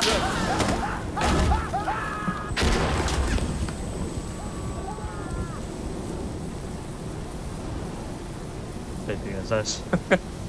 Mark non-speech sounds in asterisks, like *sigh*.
They do as us. *laughs*